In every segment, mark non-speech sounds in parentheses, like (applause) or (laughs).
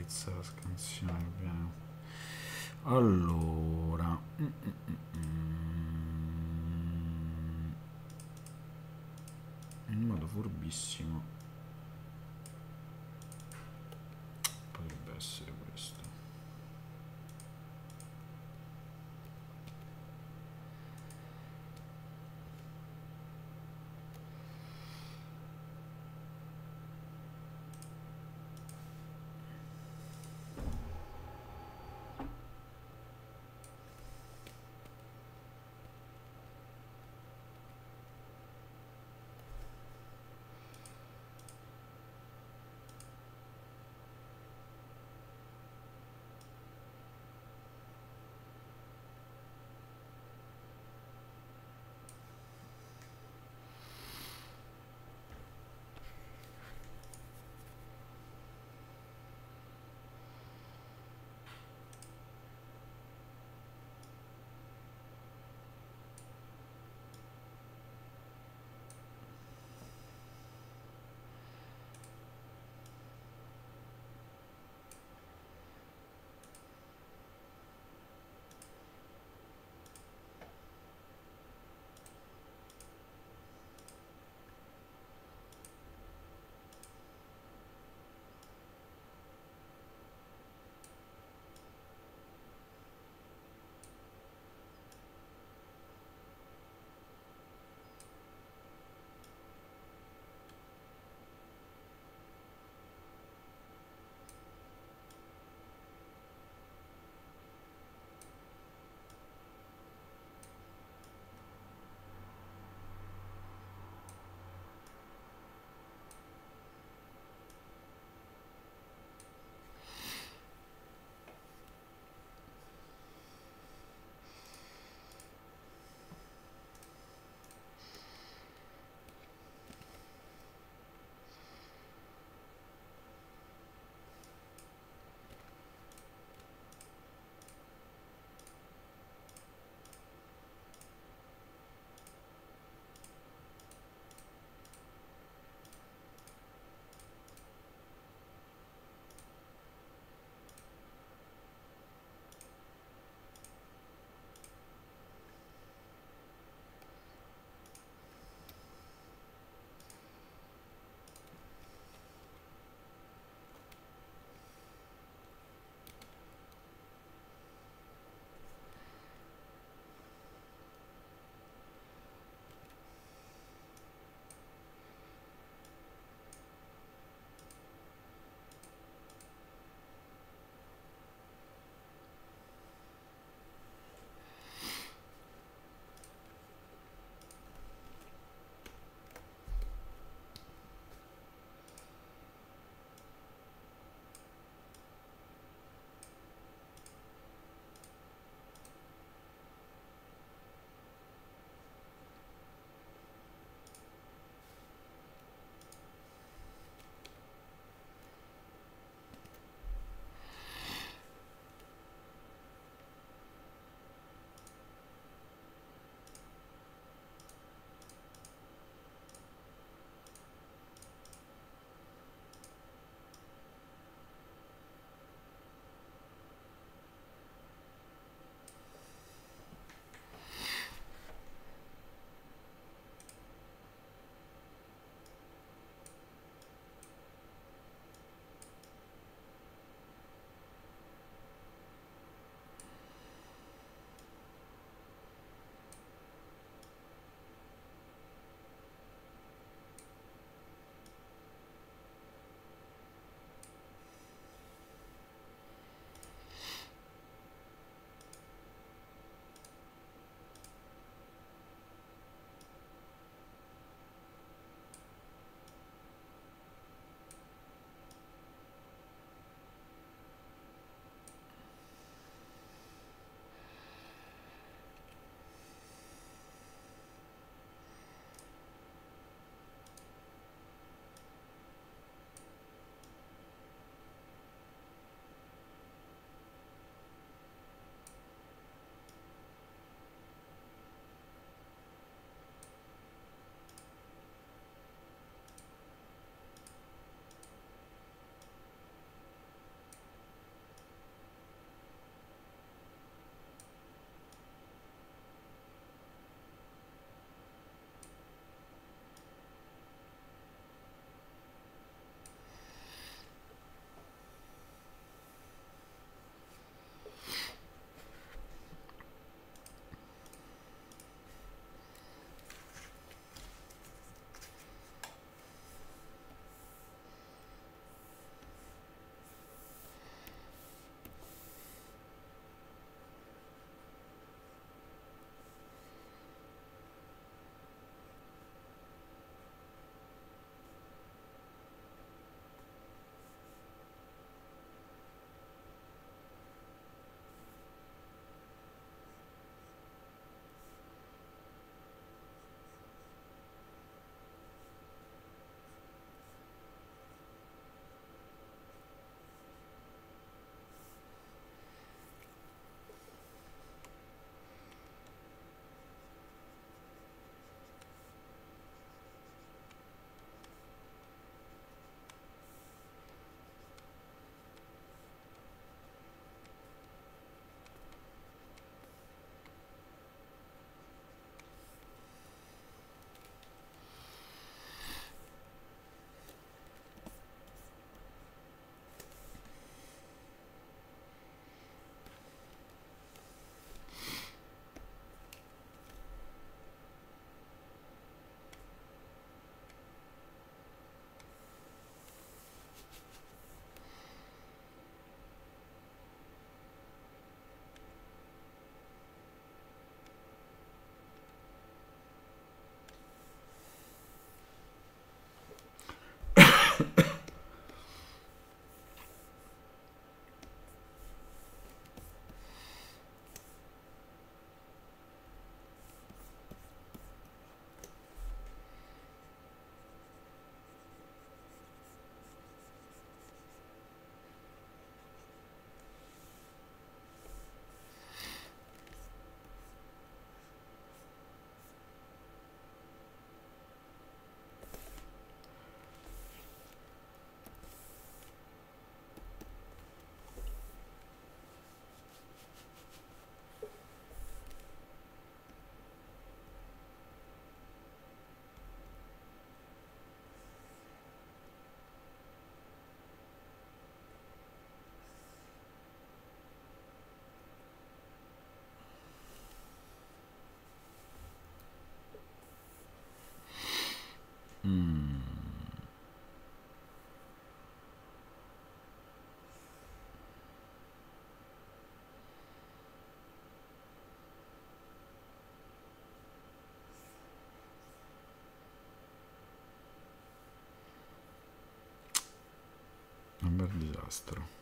schifezza la scansione piano. allora mm, mm, mm, in modo furbissimo un bel disastro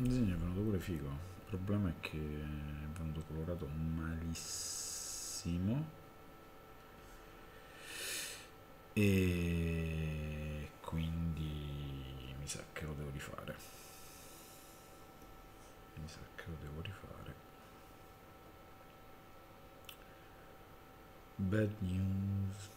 Il disegno è venuto pure figo. Il problema è che è venuto colorato malissimo. E quindi mi sa che lo devo rifare. Mi sa che lo devo rifare. Bad news.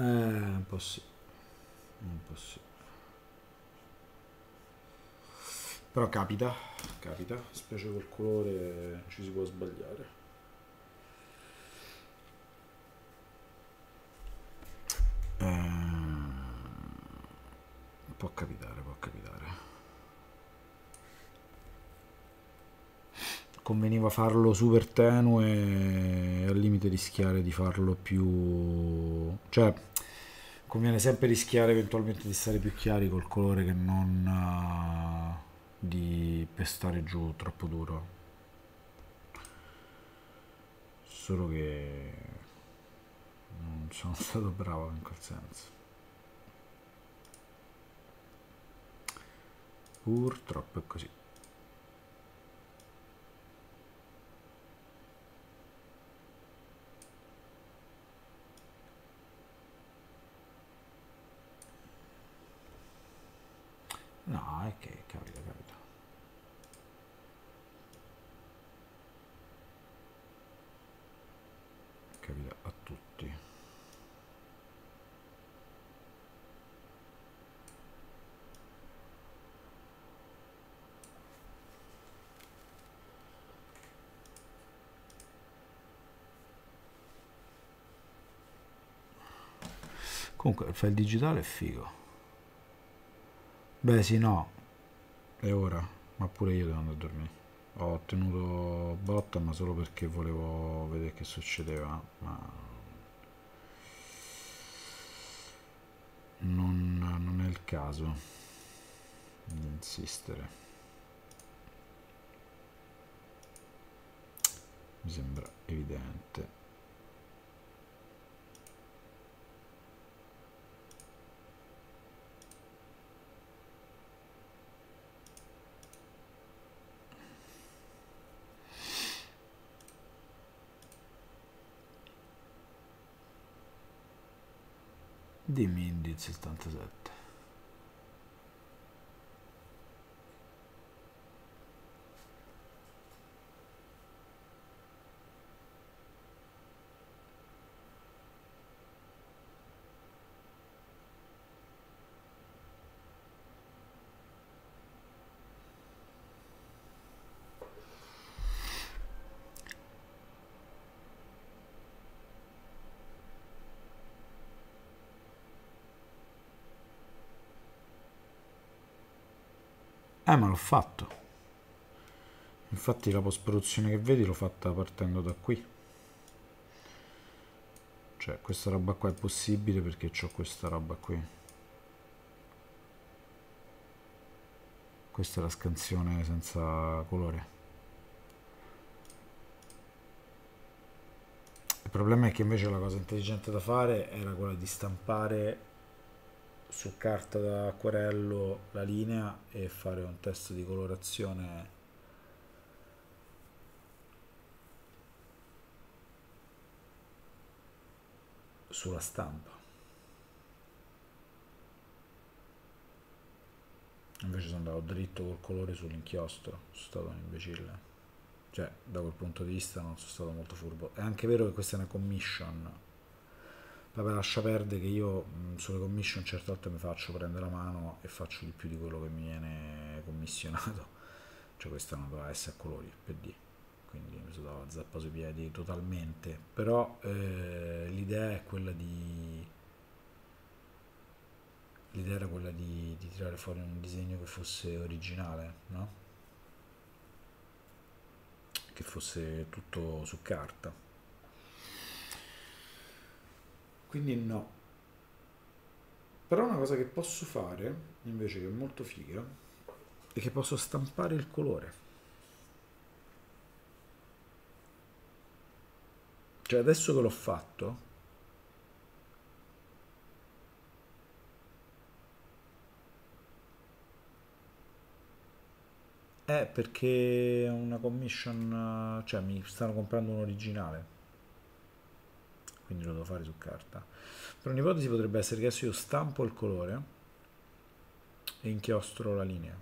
Eh, un po' sì. Un po' sì. Però capita, capita, specie col colore ci si può sbagliare. Eh, può capitare, può capitare. Conveniva farlo super tenue e al limite rischiare di farlo più... cioè conviene sempre rischiare eventualmente di stare più chiari col colore che non uh, di pestare giù troppo duro. Solo che non sono (laughs) stato bravo in quel senso. Purtroppo è così No, è che capita, capita. Capita a tutti. Comunque il file digitale è figo. Beh sì, no. È ora. Ma pure io devo andare a dormire. Ho ottenuto botta ma solo perché volevo vedere che succedeva. Ma non, non è il caso di insistere. Mi sembra evidente. Dimmi indizi 77 Eh, ma l'ho fatto. Infatti la post-produzione che vedi l'ho fatta partendo da qui. Cioè, questa roba qua è possibile perché ho questa roba qui. Questa è la scansione senza colore. Il problema è che invece la cosa intelligente da fare era quella di stampare su carta da acquarello la linea e fare un test di colorazione. Sulla stampa. Invece sono andato dritto col colore sull'inchiostro sono stato un imbecille. Cioè da quel punto di vista non sono stato molto furbo. È anche vero che questa è una commission vabbè lascia perdere che io mh, sulle commission certe volte mi faccio prendere la mano e faccio di più di quello che mi viene commissionato. (laughs) Cioè questa non doveva essere a colori PD quindi mi sono dato la zappa sui piedi totalmente. Però eh, l'idea è quella di l'idea era quella di, di tirare fuori un disegno che fosse originale no? che fosse tutto su carta quindi no. Però una cosa che posso fare invece che è molto figa è che posso stampare il colore. Cioè adesso che l'ho fatto è perché una commission cioè mi stanno comprando un originale quindi lo devo fare su carta. Per un'ipotesi potrebbe essere che adesso io stampo il colore e inchiostro la linea.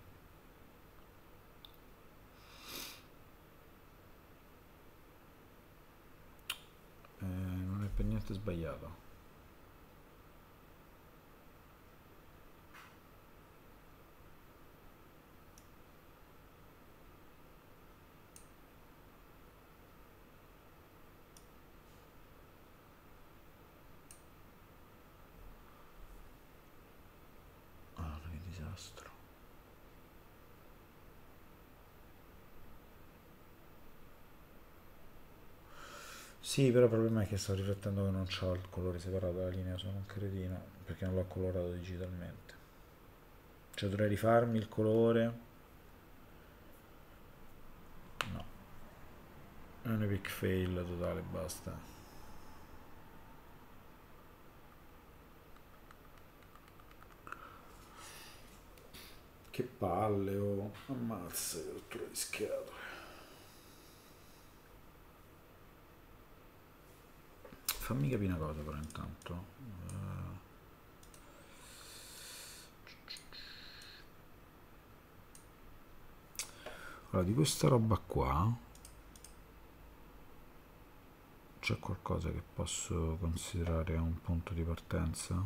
Eh, non è per niente sbagliato. Sì, però il problema è che sto riflettendo che non ho il colore separato dalla linea, sono un cretino, perché non l'ho colorato digitalmente. Cioè dovrei rifarmi il colore. No. È un epic fail totale, basta. Che palle, oh. Ammazza, che rottura di scatole. Fammi capire una cosa però intanto. Uh, allora di questa roba qua c'è qualcosa che posso considerare un punto di partenza?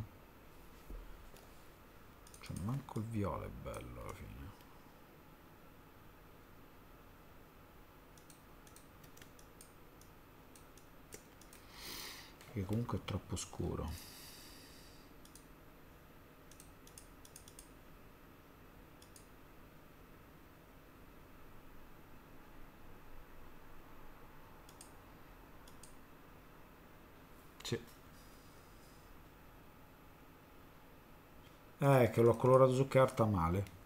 Cioè manco il viola è bello alla fine che comunque è troppo scuro sì. eh che l'ho colorato su carta male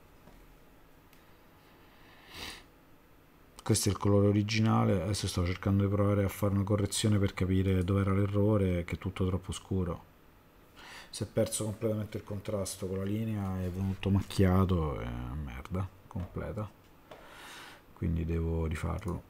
questo è il colore originale adesso sto cercando di provare a fare una correzione per capire dove era l'errore che è tutto troppo scuro. Si è perso completamente il contrasto con la linea è venuto macchiato e merda completa. Quindi devo rifarlo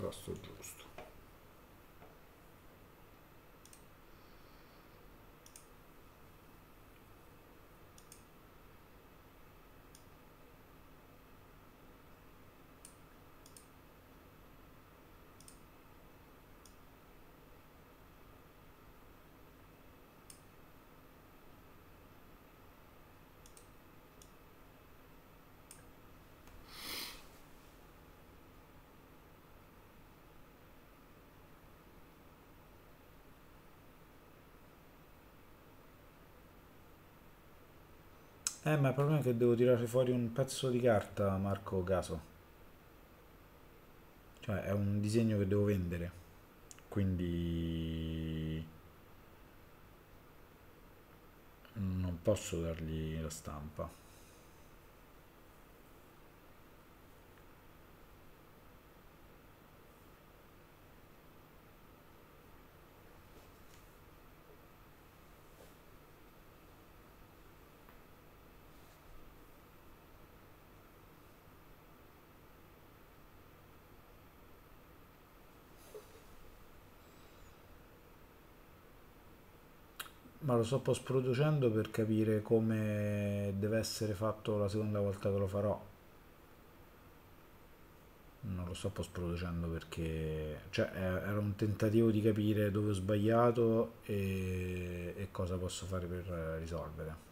questo è Eh, ma il problema è che devo tirare fuori un pezzo di carta, Marco Caso. Cioè, è un disegno che devo vendere. Quindi non posso dargli la stampa. Ma lo sto post producendo per capire come deve essere fatto la seconda volta che lo farò. Non lo sto post producendo perché cioè, era un tentativo di capire dove ho sbagliato e, e cosa posso fare per risolvere.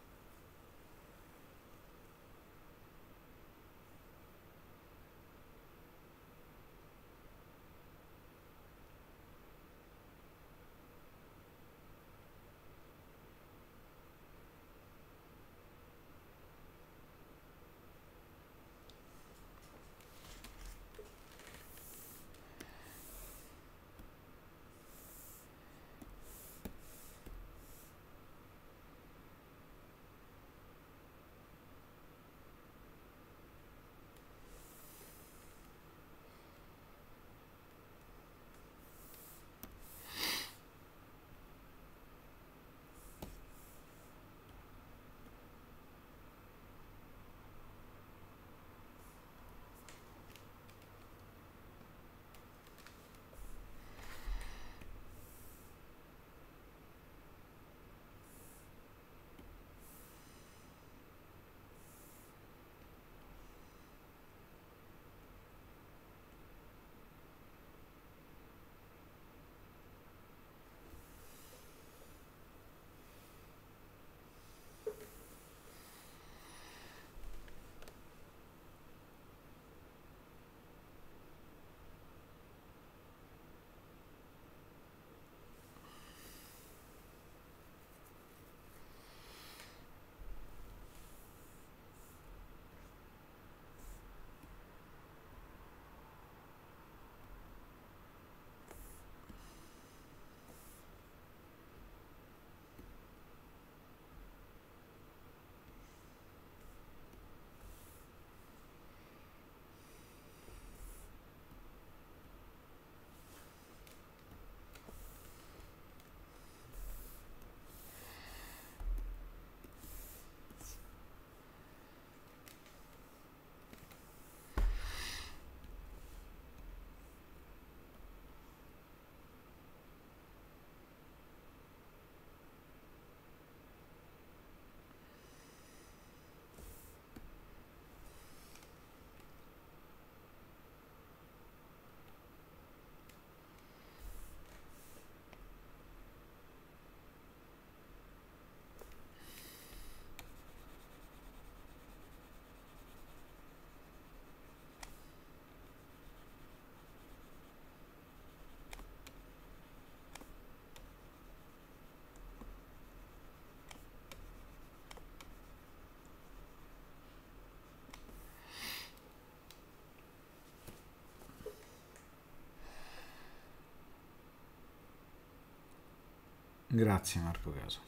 Grazie Marco Caso.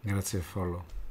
Grazie follow.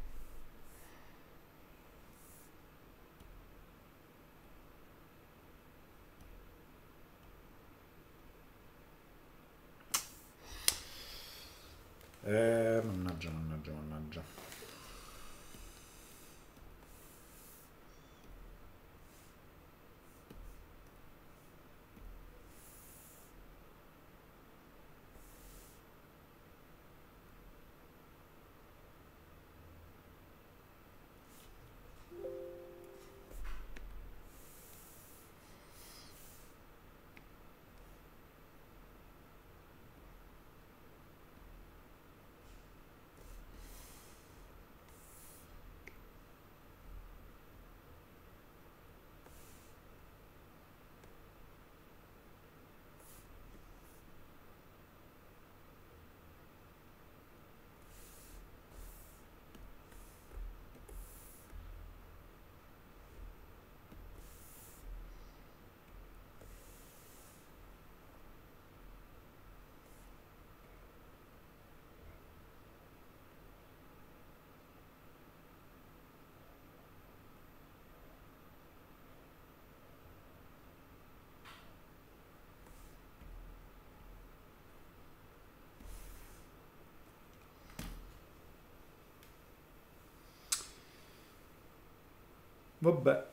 Vabbè,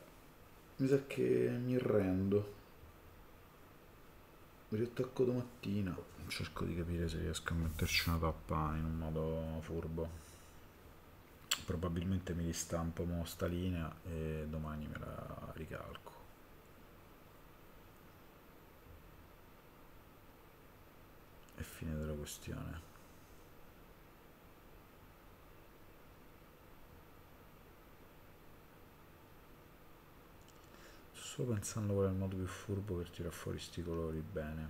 mi sa che mi rendo. Mi riattacco domattina. Cerco di capire se riesco a metterci una tappa in un modo furbo. Probabilmente mi ristampo mo sta linea e domani me la ricalco. E fine della questione. Sto pensando qual è il modo più furbo per tirare fuori sti colori bene.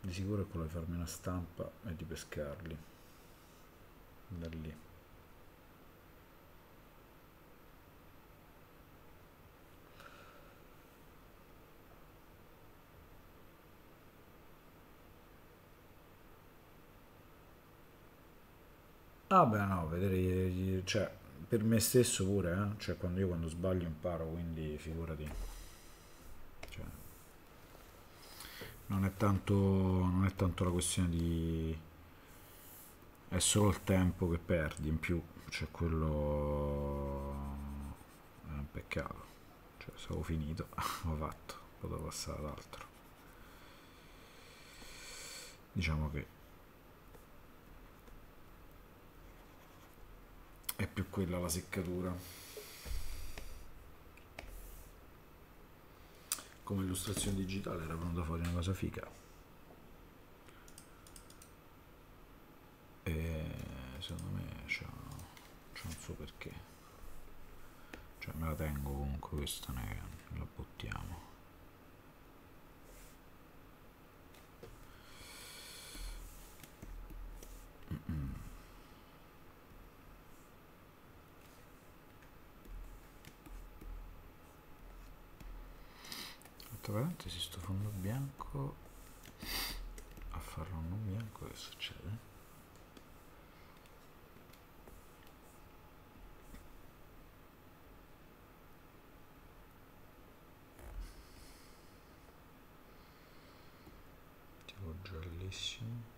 Di sicuro è quello di farmi una stampa e di pescarli. Da lì. Ah beh no, vedere, cioè per me stesso pure, eh? cioè quando io quando sbaglio imparo, quindi figurati. Cioè, non, è tanto, non è tanto la questione di... è solo il tempo che perdi in più, cioè quello è un peccato. Cioè se avevo finito, (laughs) ho fatto, potevo passare ad altro. Diciamo che è più quella la seccatura. Come illustrazione digitale era venuta fuori una cosa figa. E secondo me c'è un suo perché. Cioè me la tengo comunque questa ne la buttiamo. Mm -mm. Tra parentesi sto fondo bianco a farlo non bianco che succede? tipo giallissimo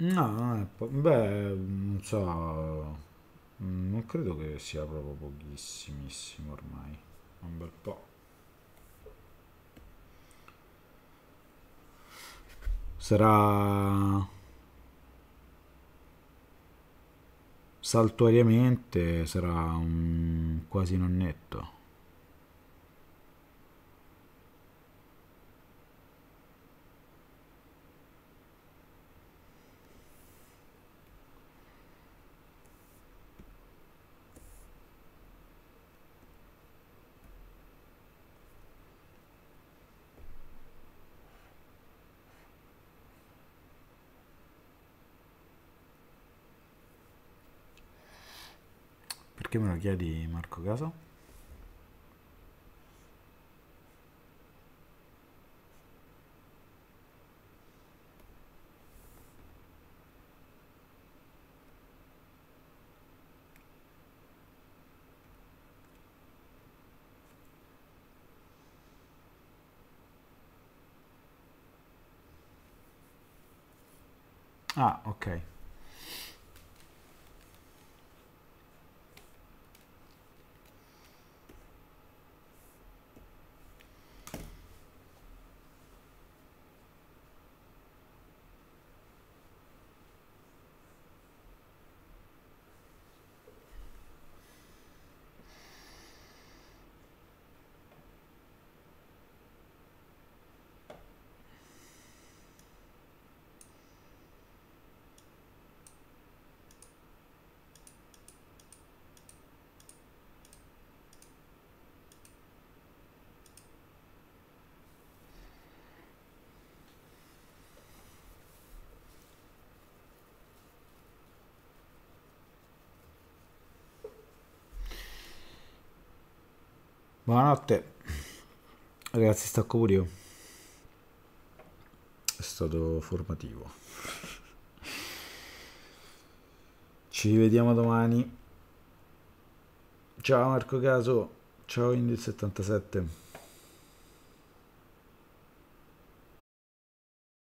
No, po- beh, non so, non credo che sia proprio pochissimissimo ormai, un bel po'. Sarà saltuariamente sarà un quasi non netto. Perché me lo chiedi Marco Caso? Ah, ok. Buonanotte. Ragazzi, stacco pure. È stato formativo. (laughs) Ci vediamo domani. Ciao Marco Caso. Ciao Indy77.